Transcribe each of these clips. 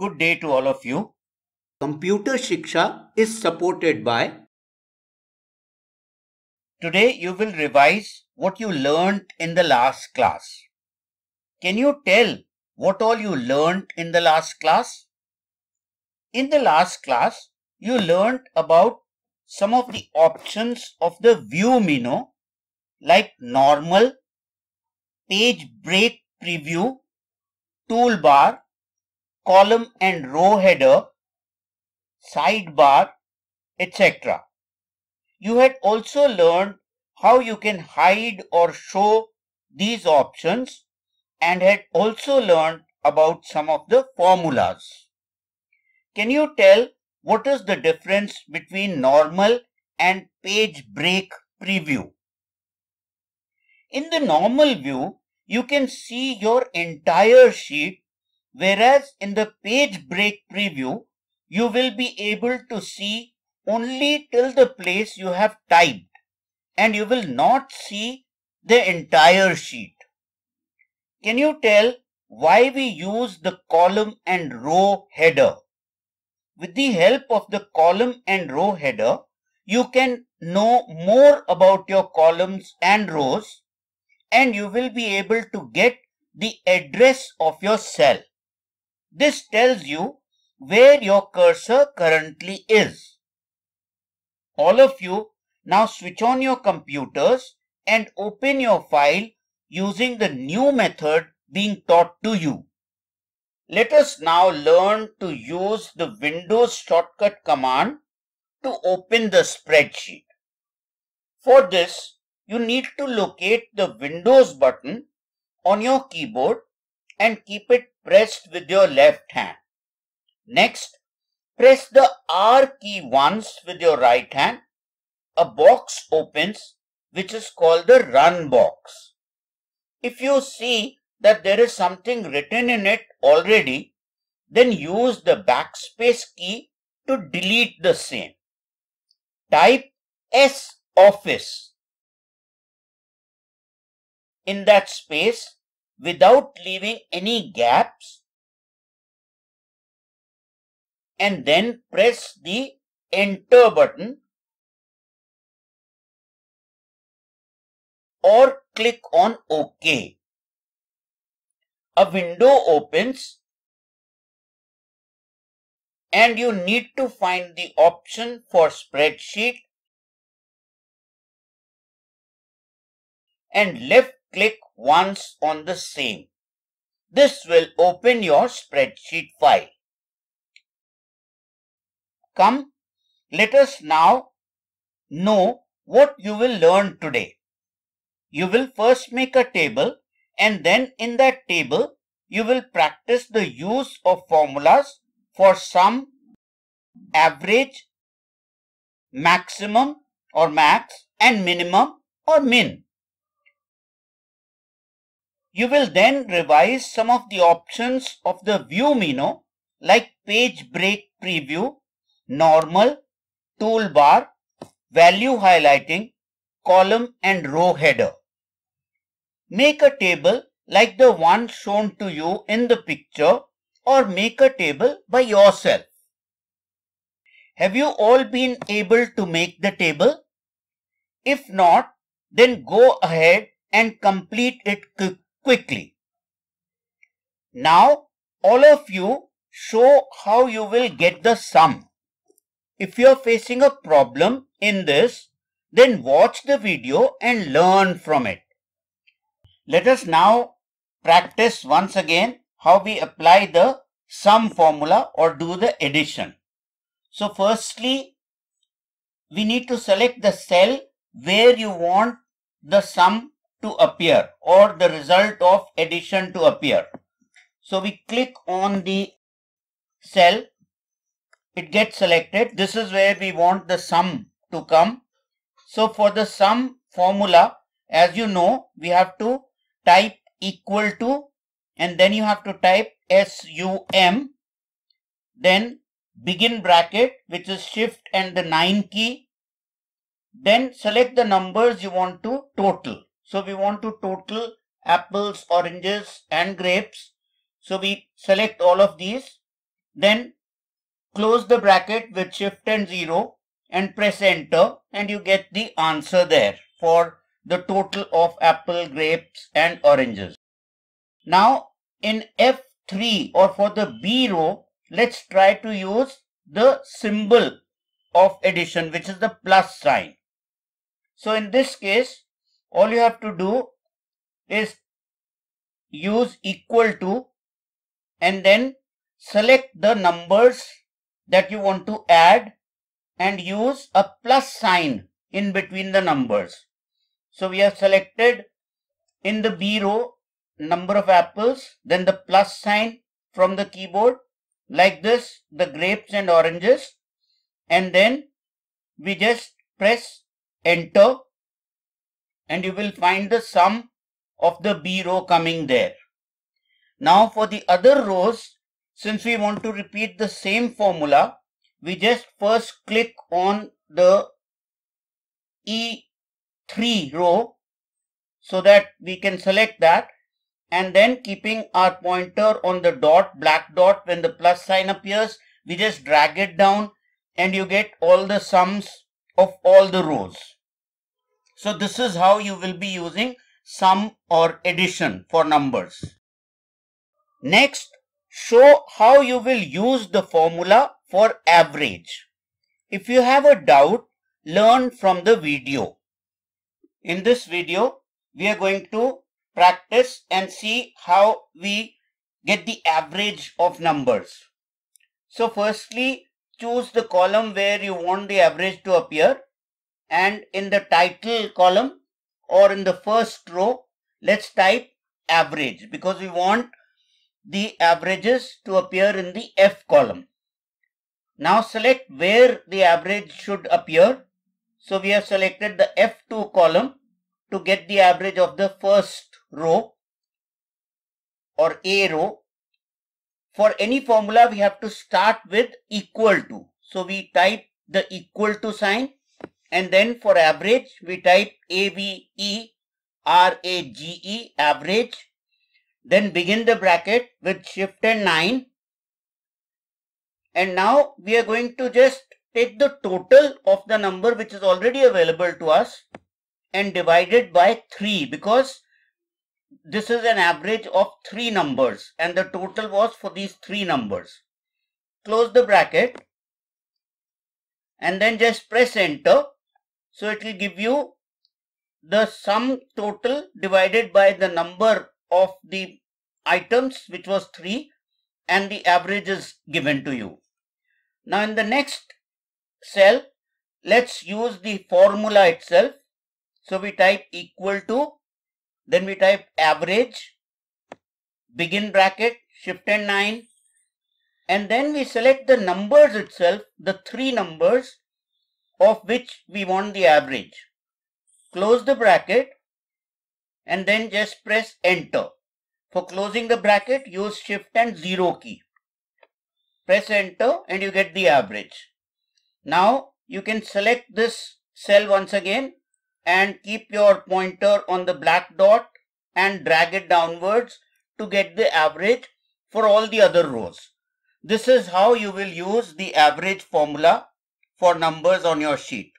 Good day to all of you. Computer Shiksha is supported by Today you will revise what you learned in the last class. Can you tell what all you learned in the last class? In the last class, you learned about some of the options of the view menu like normal, page break preview, toolbar, column and row header, sidebar, etc. You had also learned how you can hide or show these options and had also learned about some of the formulas. Can you tell what is the difference between normal and page break preview? In the normal view, you can see your entire sheet, whereas in the page break preview, you will be able to see only till the place you have typed and you will not see the entire sheet. Can you tell why we use the column and row header? With the help of the column and row header, you can know more about your columns and rows and you will be able to get the address of your cell. This tells you where your cursor currently is. All of you now switch on your computers and open your file using the new method being taught to you. Let us now learn to use the Windows shortcut command to open the spreadsheet. For this, you need to locate the Windows button on your keyboard and keep it pressed with your left hand. Next, press the R key once with your right hand. A box opens which is called the Run box. If you see that there is something written in it already, then use the backspace key to delete the same. Type S Office in that space without leaving any gaps. And then press the enter button. Or click on OK. A window opens. And you need to find the option for spreadsheet. And left click once on the same. This will open your spreadsheet file. Come, let us now know what you will learn today. You will first make a table and then in that table you will practice the use of formulas for sum, average, maximum or max and minimum or min. You will then revise some of the options of the view menu like page break preview, normal, toolbar, value highlighting, column and row header. Make a table like the one shown to you in the picture or make a table by yourself. Have you all been able to make the table? If not, then go ahead and complete it quickly. Now, all of you show how you will get the sum. If you are facing a problem in this, then watch the video and learn from it. Let us now practice once again how we apply the sum formula or do the addition. So firstly, we need to select the cell where you want the sum to appear or the result of addition to appear. So we click on the cell, it gets selected. This is where we want the sum to come. So for the sum formula, as you know, we have to type equal to and then you have to type SUM, then begin bracket which is shift and the 9 key, then select the numbers you want to total. So we want to total apples, oranges and grapes. So we select all of these then close the bracket with shift and 0 and press enter and you get the answer there for the total of apple, grapes and oranges. Now in F3 or for the B row, let's try to use the symbol of addition which is the plus sign. So in this case, all you have to do is use equal to and then select the numbers that you want to add and use a plus sign in between the numbers. So we have selected in the B row number of apples, then the plus sign from the keyboard like this, the grapes and oranges and then we just press enter and you will find the sum of the B row coming there. Now for the other rows, since we want to repeat the same formula, we just first click on the E3 row so that we can select that and then keeping our pointer on the dot, black dot when the plus sign appears, we just drag it down and you get all the sums of all the rows. So this is how you will be using sum or addition for numbers. Next, show how you will use the formula for average. If you have a doubt, learn from the video. In this video, we are going to practice and see how we get the average of numbers. So firstly, choose the column where you want the average to appear and in the title column or in the first row, let's type average because we want the averages to appear in the F column. Now select where the average should appear. So we have selected the F2 column to get the average of the first row or A row. For any formula, we have to start with equal to. So we type the equal to sign and then for average, we type A-V-E R-A-G-E average. Then begin the bracket with shift and 9. And now we are going to just take the total of the number which is already available to us and divide it by 3 because this is an average of 3 numbers and the total was for these 3 numbers. Close the bracket and then just press enter. So it will give you the sum total divided by the number of the items which was 3 and the average is given to you. Now in the next cell, let's use the formula itself. So we type equal to, then we type average, begin bracket, shift and 9, and then we select the numbers itself, the three numbers of which we want the average. Close the bracket and then just press enter. For closing the bracket, use shift and 0 key. Press enter and you get the average. Now you can select this cell once again and keep your pointer on the black dot and drag it downwards to get the average for all the other rows. This is how you will use the average formula for numbers on your sheet.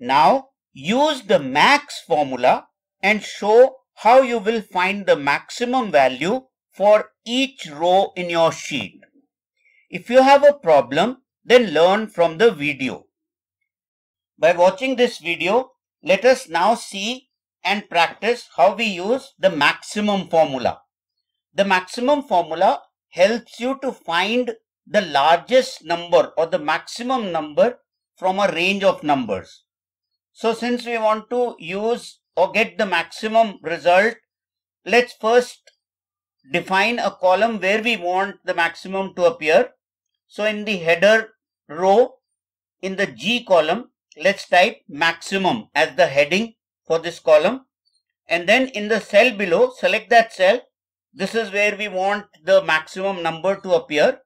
Now use the max formula and show how you will find the maximum value for each row in your sheet. If you have a problem, then learn from the video. By watching this video, let us now see and practice how we use the maximum formula. The maximum formula helps you to find the largest number or the maximum number from a range of numbers. So since we want to use or get the maximum result, let's first define a column where we want the maximum to appear. So in the header row, in the G column, let's type maximum as the heading for this column. And then in the cell below, select that cell. This is where we want the maximum number to appear.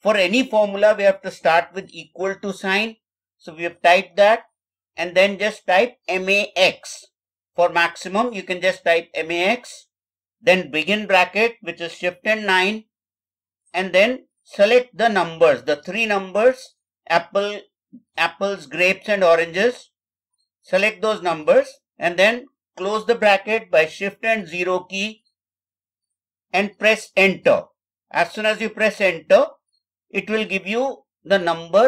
For any formula, we have to start with equal to sign. So we have typed that and then just type max. For maximum, you can just type max, then begin bracket, which is shift and 9, and then select the numbers, the three numbers, apple, apples, grapes and oranges. Select those numbers and then close the bracket by shift and zero key and press enter. As soon as you press enter, it will give you the number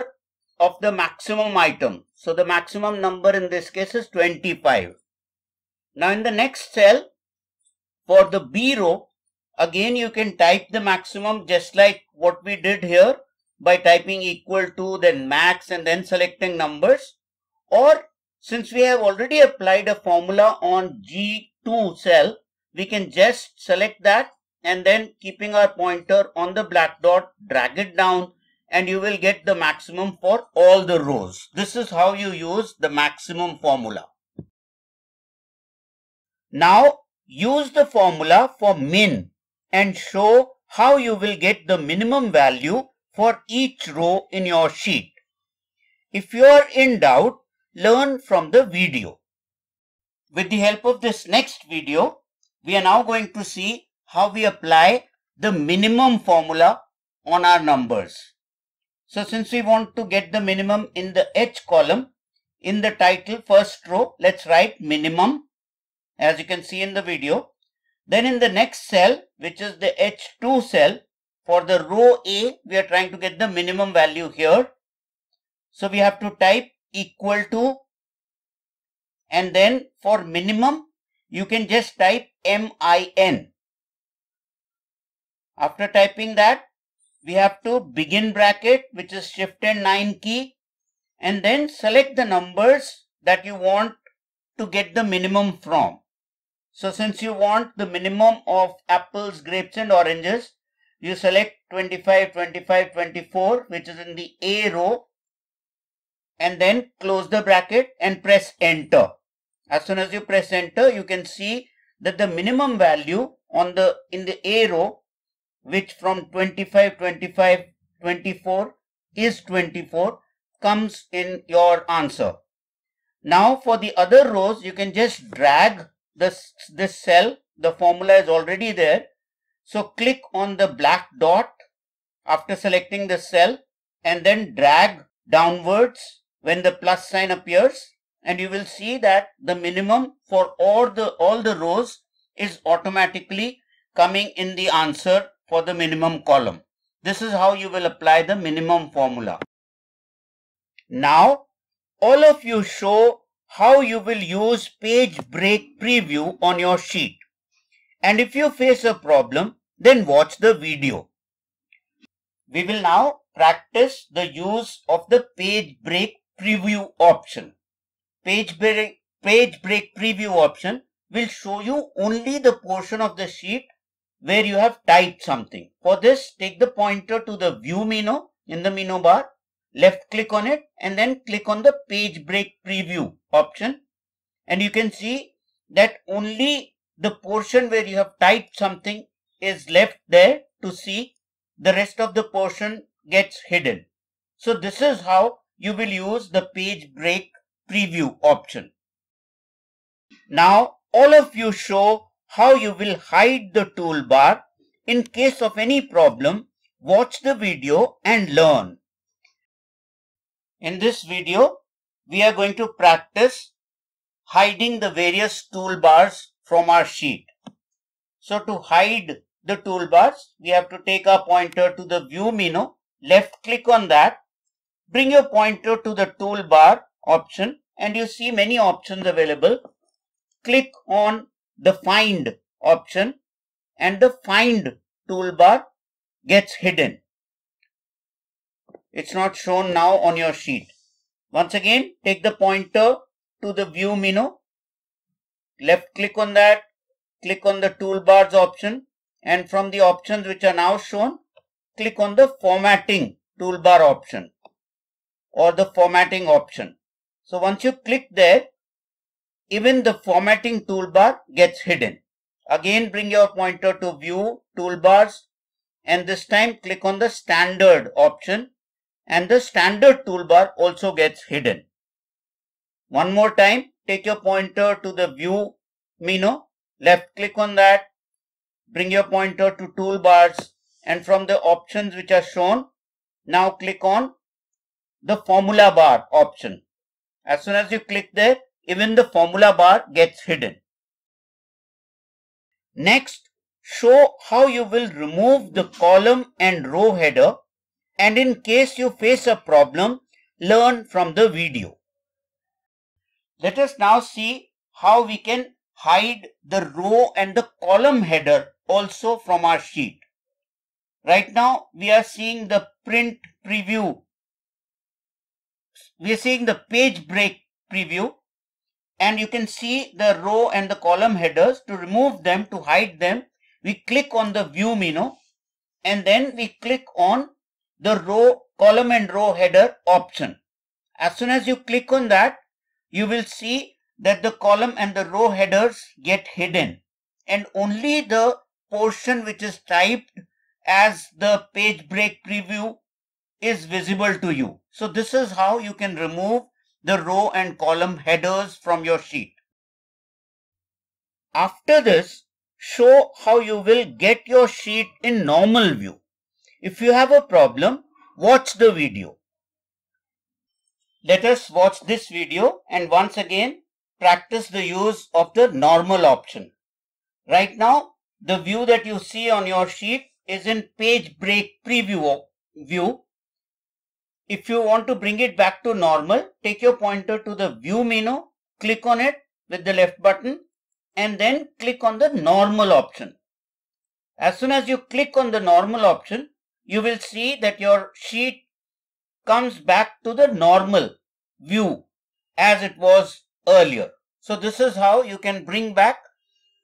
of the maximum item. So the maximum number in this case is 25. Now in the next cell, for the B row, again you can type the maximum just like what we did here by typing equal to, then max and then selecting numbers. Or since we have already applied a formula on G2 cell, we can just select that and then keeping our pointer on the black dot, drag it down and you will get the maximum for all the rows. This is how you use the maximum formula. Now use the formula for min and show how you will get the minimum value for each row in your sheet. If you are in doubt, learn from the video. With the help of this next video, we are now going to see how we apply the minimum formula on our numbers. So since we want to get the minimum in the H column, in the title first row, let's write minimum as you can see in the video. Then in the next cell, which is the H2 cell, for the row A, we are trying to get the minimum value here. So we have to type equal to and then for minimum, you can just type MIN. After typing that, we have to begin bracket, which is shift and 9 key, and then select the numbers that you want to get the minimum from. So since you want the minimum of apples, grapes and oranges, you select 25, 25, 24, which is in the A row, and then close the bracket and press enter. As soon as you press enter, you can see that the minimum value on the in the A row which from 25, 25, 24 is 24 comes in your answer. Now for the other rows, you can just drag this, this cell. The formula is already there. So click on the black dot after selecting the cell and then drag downwards when the plus sign appears and you will see that the minimum for all the all the rows is automatically coming in the answer for the minimum column. This is how you will apply the minimum formula. Now, all of you show how you will use page break preview on your sheet. And if you face a problem, then watch the video. We will now practice the use of the page break preview option. Page break, page break preview option will show you only the portion of the sheet where you have typed something. For this, take the pointer to the view menu in the menu bar, left click on it and then click on the page break preview option and you can see that only the portion where you have typed something is left there to see the rest of the portion gets hidden. So this is how you will use the page break preview option. Now all of you show how you will hide the toolbar in case of any problem, watch the video and learn. In this video, we are going to practice hiding the various toolbars from our sheet. So to hide the toolbars, we have to take our pointer to the view menu, left click on that, bring your pointer to the toolbar option and you see many options available. Click on the find option and the find toolbar gets hidden. It's not shown now on your sheet. Once again, take the pointer to the view menu, left click on that, click on the toolbars option and from the options which are now shown, click on the formatting toolbar option or the formatting option. So once you click there, even the formatting toolbar gets hidden. Again bring your pointer to view toolbars and this time click on the standard option and the standard toolbar also gets hidden. One more time take your pointer to the view menu left click on that bring your pointer to toolbars and from the options which are shown, now click on the formula bar option. As soon as you click there, even the formula bar gets hidden. Next, show how you will remove the column and row header and in case you face a problem, learn from the video. Let us now see how we can hide the row and the column header also from our sheet. Right now we are seeing the print preview. We are seeing the page break preview and you can see the row and the column headers. To remove them, to hide them, we click on the view menu and then we click on the row column and row header option. As soon as you click on that, you will see that the column and the row headers get hidden and only the portion which is typed as the page break preview is visible to you. So this is how you can remove the row and column headers from your sheet. After this, show how you will get your sheet in normal view. If you have a problem, watch the video. Let us watch this video and once again practice the use of the normal option. Right now, the view that you see on your sheet is in page break preview view. If you want to bring it back to normal, take your pointer to the view menu, click on it with the left button and then click on the normal option. As soon as you click on the normal option, you will see that your sheet comes back to the normal view as it was earlier. So this is how you can bring back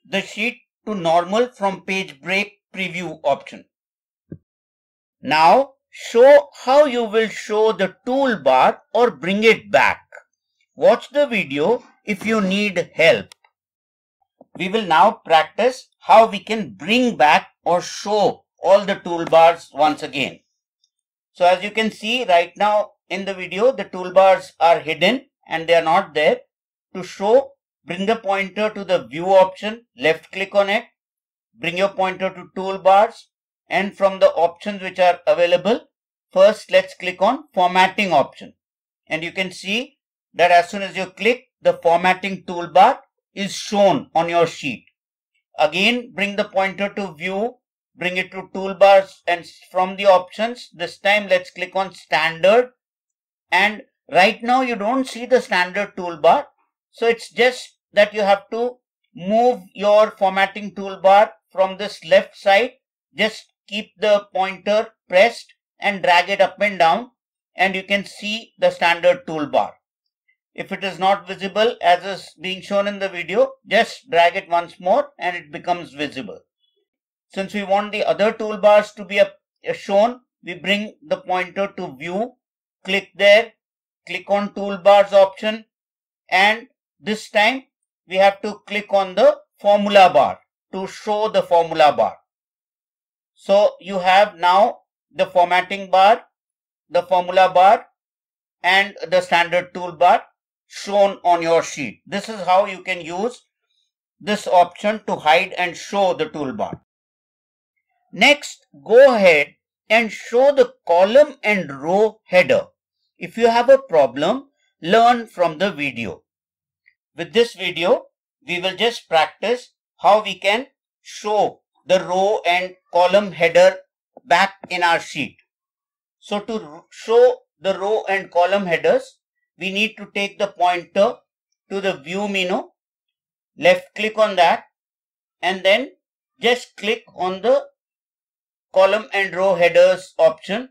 the sheet to normal from page break preview option. Now show how you will show the toolbar or bring it back. Watch the video if you need help. We will now practice how we can bring back or show all the toolbars once again. So as you can see right now in the video, the toolbars are hidden and they are not there. To show, bring the pointer to the view option, left click on it, bring your pointer to toolbars and from the options which are available, first let's click on formatting option. And you can see that as soon as you click, the formatting toolbar is shown on your sheet. Again, bring the pointer to view bring it to toolbars and from the options this time let's click on standard and right now you don't see the standard toolbar so it's just that you have to move your formatting toolbar from this left side just keep the pointer pressed and drag it up and down and you can see the standard toolbar if it is not visible as is being shown in the video just drag it once more and it becomes visible since we want the other toolbars to be uh, shown, we bring the pointer to view, click there, click on toolbars option and this time we have to click on the formula bar to show the formula bar. So you have now the formatting bar, the formula bar and the standard toolbar shown on your sheet. This is how you can use this option to hide and show the toolbar. Next, go ahead and show the column and row header. If you have a problem, learn from the video. With this video, we will just practice how we can show the row and column header back in our sheet. So to show the row and column headers, we need to take the pointer to the view menu, left click on that and then just click on the column and row headers option.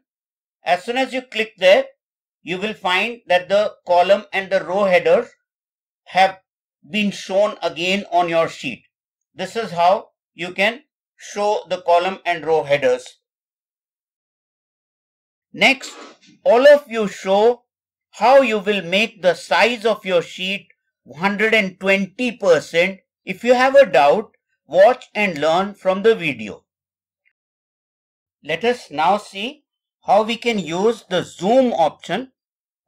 As soon as you click there, you will find that the column and the row headers have been shown again on your sheet. This is how you can show the column and row headers. Next, all of you show how you will make the size of your sheet 120%. If you have a doubt, watch and learn from the video. Let us now see how we can use the zoom option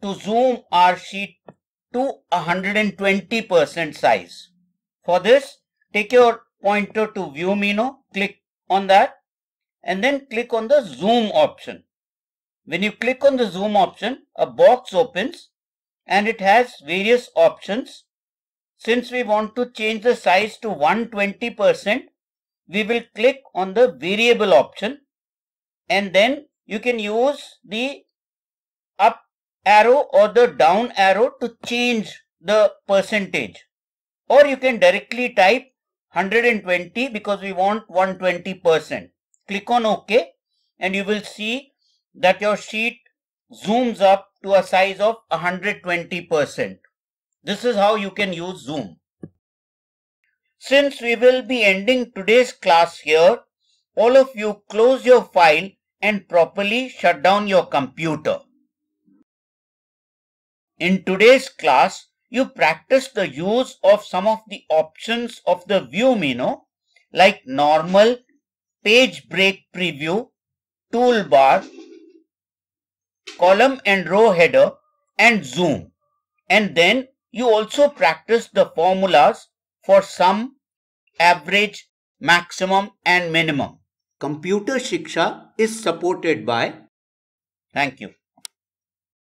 to zoom our sheet to 120% size. For this, take your pointer to view menu, click on that and then click on the zoom option. When you click on the zoom option, a box opens and it has various options. Since we want to change the size to 120%, we will click on the variable option and then you can use the up arrow or the down arrow to change the percentage or you can directly type 120 because we want 120%. Click on OK and you will see that your sheet zooms up to a size of 120%. This is how you can use zoom. Since we will be ending today's class here, all of you close your file and properly shut down your computer. In today's class, you practice the use of some of the options of the view menu like normal, page break preview, toolbar, column and row header and zoom. And then you also practice the formulas for sum, average, maximum and minimum. Computer Shiksha is supported by Thank you.